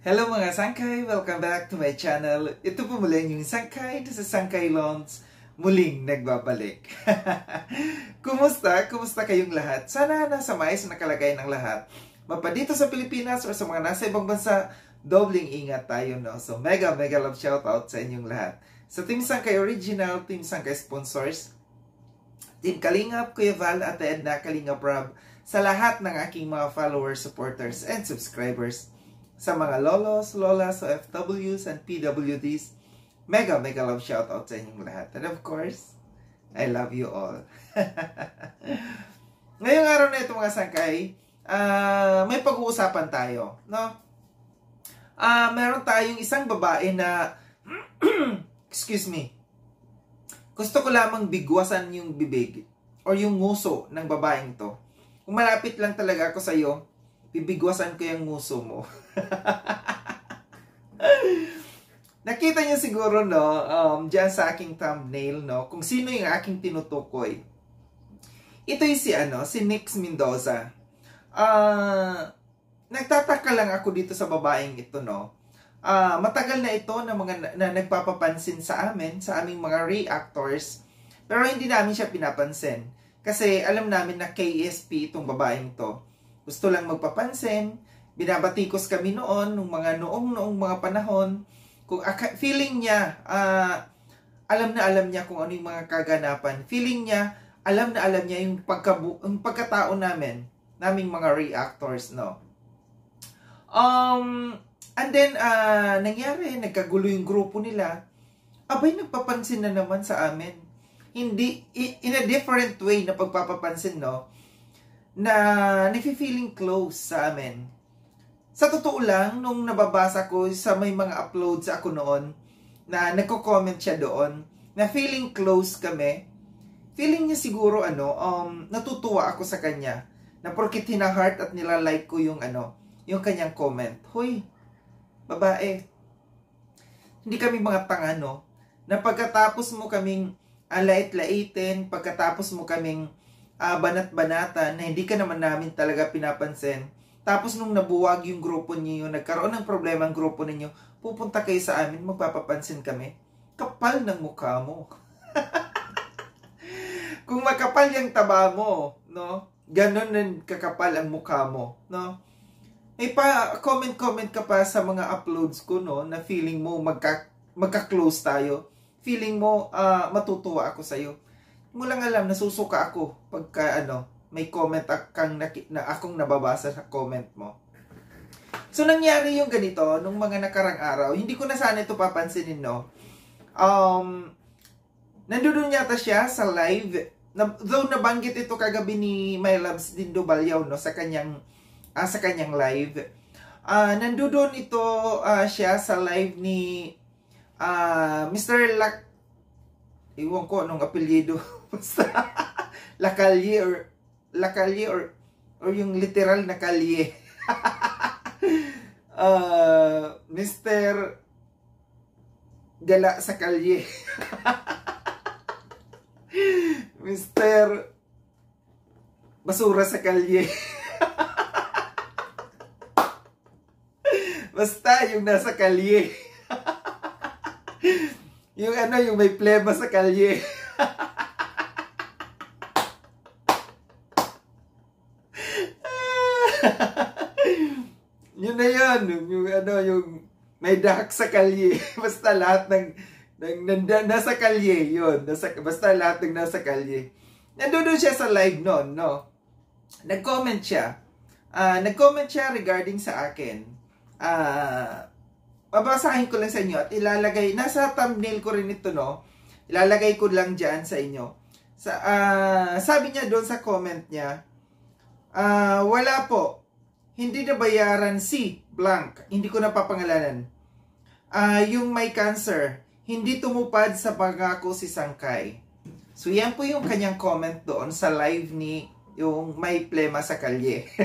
Hello mga sangkay! Welcome back to my channel. Ito po muli yung sangkay sa Sangkay Loans muling nagbabalik. Kumusta? Kumusta kayong lahat? Sana nasa maayos na nakalagay ng lahat. Mapa dito sa Pilipinas or sa mga nasa ibang bansa, dobling ingat tayo, no? So, mega, mega love shoutout sa inyong lahat. Sa Team Sangkay Original, Team Sangkay Sponsors, Team Kalingap, Kuya Val at Edna Kalingap Rob, sa lahat ng aking mga followers, supporters, and subscribers sa mga lolos, lolas, OFWs, and PWDs. Mega, mega love shoutout sa inyong lahat. And of course, I love you all. Ngayong araw na ito mga sangkay, uh, may pag-uusapan tayo. No? Uh, meron tayong isang babae na, excuse me, gusto ko lamang bigwasan yung bibig or yung nguso ng babaeng to. Kung malapit lang talaga ako sa iyo, bibigwasan ko yung nguso mo. Nakita niyo siguro, no, um, dyan sa aking thumbnail, no, kung sino yung aking tinutukoy. Ito yung si, ano, si Nix Mendoza. Uh, nagtataka lang ako dito sa babaeng ito, no. Uh, matagal na ito na mga na, na nagpapapansin sa amin, sa aming mga reactors, pero hindi namin siya pinapansin. Kasi alam namin na KSP itong babaeng to. Gusto lang magpapansin, binabatikos kami noon, nung mga noong noong mga panahon, kung feeling niya, uh, alam na alam niya kung ano yung mga kaganapan. Feeling niya, alam na alam niya yung, pagkabu yung pagkatao namin, naming mga reactors, no? Um, and then, uh, nangyari, nagkagulo yung grupo nila. Abay, nagpapansin na naman sa amin. Hindi, in a different way na pagpapapansin, no? Na nafe-feeling close sa amin sa totoo lang, nung nababasa ko sa may mga uploads ako noon, na nagko-comment siya doon, na feeling close kami, feeling niya siguro ano, um, natutuwa ako sa kanya, na porkit hina-heart at nila-like ko yung ano, yung kanyang comment. Hoy, babae, hindi kami mga tanga, no? Na pagkatapos mo kaming alait-laitin, pagkatapos mo kaming uh, banat-banatan, na hindi ka naman namin talaga pinapansin, tapos nung nabuwag yung grupo niyo, nagkaroon ng problema ang grupo ninyo, pupunta kayo sa amin, magpapapansin kami. Kapal ng mukha mo. Kung makapal yung taba mo, no? Ganon din kakapal ang mukha mo, no? May pa comment-comment ka pa sa mga uploads ko, no? Na feeling mo magka, magka-close tayo. Feeling mo uh, matutuwa ako sa iyo. Mo lang alam, nasusuka ako pagka ano, may comment kang na, na akong nababasa sa comment mo. So, nangyari yung ganito nung mga nakarang araw. Hindi ko na sana ito papansinin, no? Um, nandoon yata siya sa live. Na, though nabanggit ito kagabi ni My Loves Dindo Balyaw, no? Sa kanyang, uh, sa kanyang live. Uh, nandoon ito uh, siya sa live ni uh, Mr. Lac... Iwan ko anong apelyido. Basta, Lacalle or la calle or or yung literal na kalye. uh, Mr. Gala sa kalye. Mr. Basura sa kalye. Basta yung nasa kalye. yung ano, yung may pleba sa kalye. Yun na yun. Yung, ano, yung may dahak sa kalye. basta lahat ng, ng, ng, ng nasa kalye. Yun. Nasa, basta lahat ng nasa kalye. Nandun siya sa live noon, no? Nag-comment siya. Uh, nag-comment siya regarding sa akin. Uh, babasahin ko lang sa inyo at ilalagay, nasa thumbnail ko rin ito, no? Ilalagay ko lang dyan sa inyo. Sa, uh, sabi niya doon sa comment niya, uh, wala po, hindi na bayaran si blank, hindi ko napapangalanan. Uh, yung may cancer, hindi tumupad sa pangako si Sangkay. So yan po yung kanyang comment doon sa live ni yung may plema sa kalye.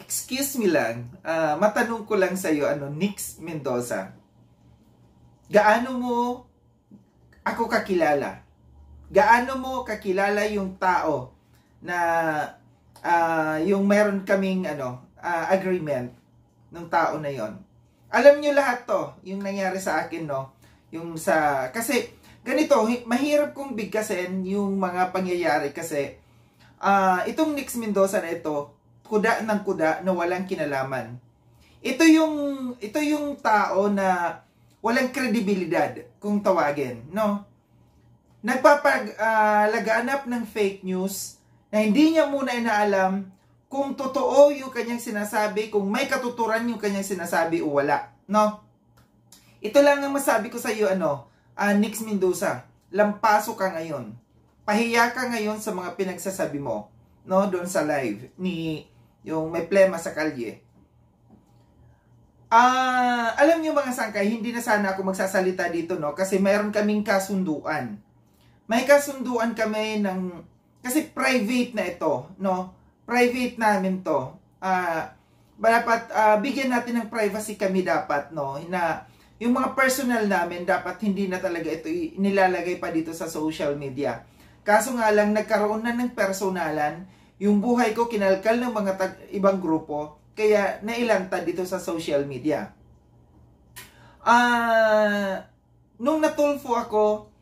Excuse me lang, uh, matanong ko lang sa iyo, ano, Nix Mendoza. Gaano mo ako kakilala? Gaano mo kakilala yung tao na uh, yung meron kaming ano, uh, agreement ng tao na yon. Alam niyo lahat to, yung nangyari sa akin, no? Yung sa, kasi, ganito, mahirap kong bigkasin yung mga pangyayari kasi, uh, itong Nix Mendoza na ito, kuda ng kuda na walang kinalaman. Ito yung, ito yung tao na walang kredibilidad kung tawagin, no? Nagpapalaganap uh, ng fake news na hindi niya muna inaalam kung totoo yung kanyang sinasabi, kung may katuturan yung kanyang sinasabi o wala. No? Ito lang ang masabi ko sa iyo, ano, uh, Nix Mendoza, lampaso ka ngayon. Pahiya ka ngayon sa mga pinagsasabi mo, no, doon sa live ni yung may plema sa kalye. Ah, uh, alam niyo mga sangkay, hindi na sana ako magsasalita dito, no, kasi mayroon kaming kasunduan. May kasunduan kami ng kasi private na ito, no? private namin to. Uh, dapat uh, bigyan natin ng privacy kami dapat, no? Na yung mga personal namin dapat hindi na talaga ito nilalagay pa dito sa social media. Kaso nga lang nagkaroon na ng personalan, yung buhay ko kinalkal ng mga tag- ibang grupo, kaya nailantad dito sa social media. Ah, uh, nung natulfo ako,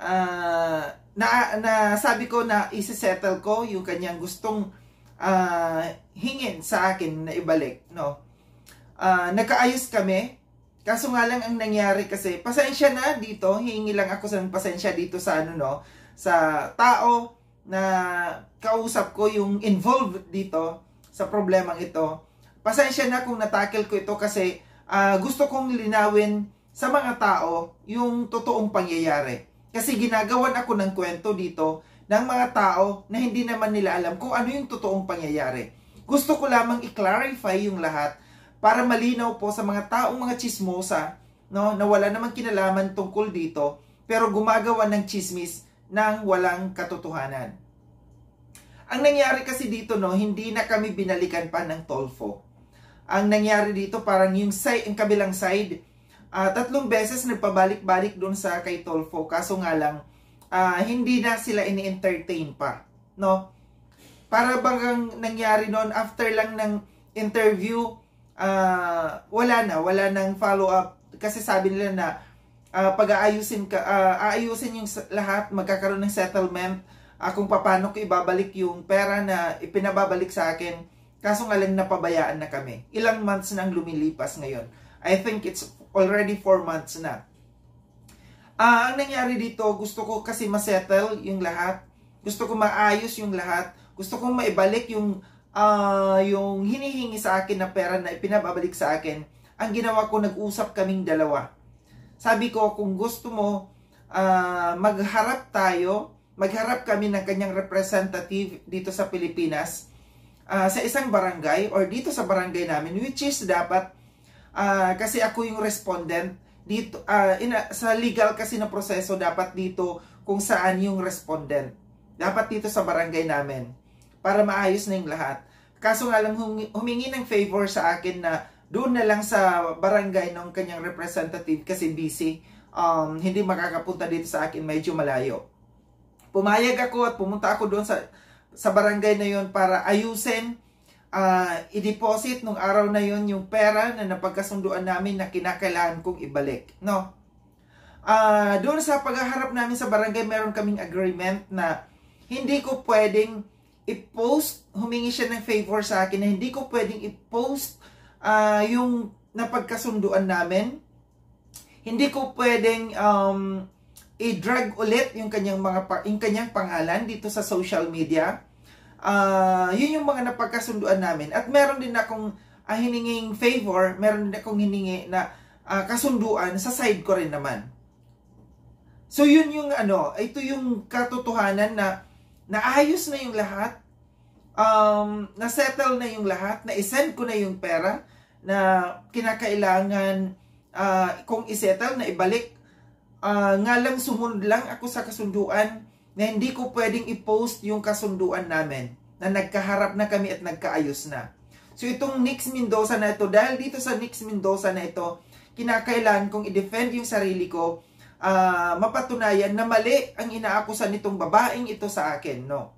uh, na, na sabi ko na isi-settle ko yung kanyang gustong uh, hingin sa akin na ibalik, no? Uh, nagkaayos kami. Kaso nga lang ang nangyari kasi, pasensya na dito, hingi lang ako sa pasensya dito sa ano no, sa tao na kausap ko yung involved dito sa problemang ito. Pasensya na kung natakil ko ito kasi uh, gusto kong linawin sa mga tao yung totoong pangyayari. Kasi ginagawan ako ng kwento dito ng mga tao na hindi naman nila alam kung ano yung totoong pangyayari. Gusto ko lamang i-clarify yung lahat para malinaw po sa mga taong mga chismosa no, na wala namang kinalaman tungkol dito pero gumagawa ng chismis ng walang katotohanan. Ang nangyari kasi dito no, hindi na kami binalikan pa ng Tolfo. Ang nangyari dito parang yung side, ang kabilang side, uh, tatlong beses nagpabalik-balik doon sa kay Tolfo. Kaso nga lang, uh, hindi na sila ini-entertain pa. No? Para bang nangyari noon after lang ng interview, uh, wala na, wala nang follow-up. Kasi sabi nila na uh, pag-aayusin ka, uh, aayusin yung lahat, magkakaroon ng settlement, uh, kung paano ko ibabalik yung pera na ipinababalik sa akin. Kaso nga lang napabayaan na kami. Ilang months nang lumilipas ngayon. I think it's already 4 months na. Uh, ang nangyari dito, gusto ko kasi masettle yung lahat. Gusto ko maayos yung lahat. Gusto kong maibalik yung uh, yung hinihingi sa akin na pera na ipinababalik sa akin. Ang ginawa ko, nag-usap kaming dalawa. Sabi ko, kung gusto mo, uh, magharap tayo, magharap kami ng kanyang representative dito sa Pilipinas uh, sa isang barangay or dito sa barangay namin, which is dapat, uh, kasi ako yung respondent, dito uh, ina, sa legal kasi na proseso dapat dito kung saan yung respondent. Dapat dito sa barangay namin para maayos na yung lahat. Kaso nga lang humingi ng favor sa akin na doon na lang sa barangay ng kanyang representative kasi busy. Um, hindi makakapunta dito sa akin, medyo malayo. Pumayag ako at pumunta ako doon sa sa barangay na yon para ayusin uh, i-deposit nung araw na yon yung pera na napagkasunduan namin na kinakailangan kong ibalik. No? Uh, doon sa paghaharap namin sa barangay, meron kaming agreement na hindi ko pwedeng i-post, humingi siya ng favor sa akin na hindi ko pwedeng i-post uh, yung napagkasunduan namin. Hindi ko pwedeng um, i-drag ulit yung kanyang mga yung kanyang pangalan dito sa social media uh, yun yung mga napagkasunduan namin. At meron din akong uh, hininging favor, meron din akong hiningi na uh, kasunduan sa side ko rin naman. So yun yung ano, ito yung katotohanan na naayos na yung lahat, um, na-settle na yung lahat, na-send ko na yung pera na kinakailangan uh, kung isettle na ibalik. Uh, nga lang sumunod lang ako sa kasunduan na hindi ko pwedeng i-post yung kasunduan namin na nagkaharap na kami at nagkaayos na. So itong Nix Mendoza na ito, dahil dito sa Nix Mendoza na ito, kinakailan kong i-defend yung sarili ko, uh, mapatunayan na mali ang inaakusan nitong babaeng ito sa akin, no?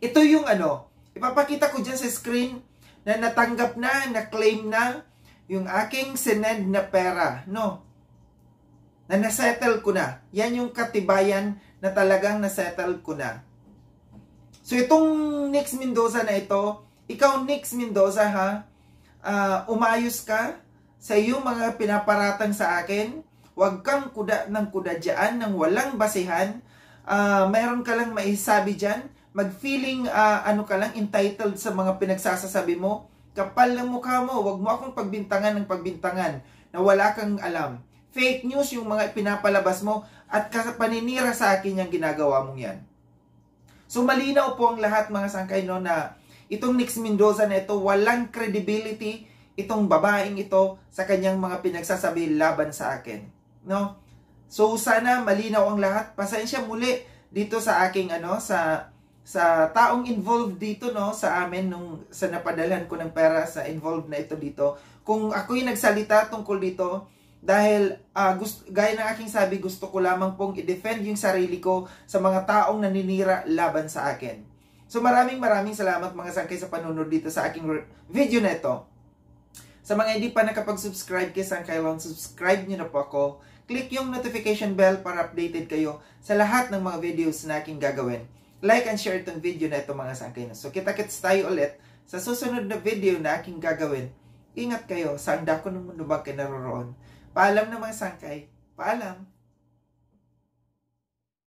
Ito yung ano, ipapakita ko dyan sa screen, na natanggap na, na-claim na yung aking sinend na pera. No. Na nasettle ko na. Yan yung katibayan na talagang nasettle ko na. So itong Nix Mendoza na ito, ikaw Nix Mendoza ha, uh, umayos ka sa iyong mga pinaparatang sa akin. Huwag kang kuda ng kuda dyan ng walang basihan. Uh, mayroon ka lang maisabi dyan. Mag-feeling uh, ano ka lang entitled sa mga pinagsasasabi mo. Kapal ng mukha mo. Huwag mo akong pagbintangan ng pagbintangan na wala kang alam. Fake news yung mga pinapalabas mo at paninira sa akin yung ginagawa mong yan. So malinaw po ang lahat mga sangkay no na itong Nix Mendoza na ito walang credibility itong babaeng ito sa kanyang mga pinagsasabi laban sa akin. No? So sana malinaw ang lahat. Pasensya muli dito sa aking ano sa sa taong involved dito no sa amin nung sa napadalhan ko ng pera sa involved na ito dito. Kung ako yung nagsalita tungkol dito, dahil uh, gusto, gaya ng aking sabi, gusto ko lamang pong i-defend yung sarili ko sa mga taong naninira laban sa akin. So maraming maraming salamat mga sangkay sa panunod dito sa aking video na ito. Sa mga hindi pa nakapag-subscribe kay Sangkay Long, subscribe nyo na po ako. Click yung notification bell para updated kayo sa lahat ng mga videos na aking gagawin. Like and share itong video na ito mga sangkay na. So kita-kits tayo ulit sa susunod na video na aking gagawin. Ingat kayo, saan dako ng mundo ba kayo naroroon? Paalam na mga sangkay. Paalam.